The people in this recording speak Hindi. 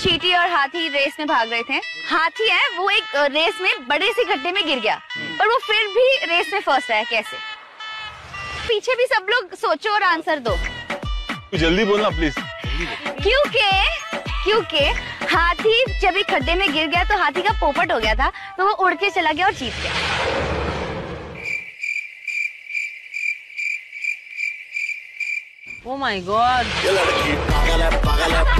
चीटी और हाथी रेस में भाग रहे थे। हाथी है वो एक रेस में बड़े से गड्ढे में गिर गया। हम्म। पर वो फिर भी रेस में फ़र्स्ट रहा कैसे? पीछे भी सब लोग सोचो और आंसर दो। जल्दी बोलना प्लीज़ क्योंकि क्योंकि हाथी जब एक खड्डे में गिर गया तो हाथी का पोपट हो गया था तो वो उड़ के चला गया और जीत गया। ओ माय गॉड ये लड़की पागल है पागल है पागल है पागल है।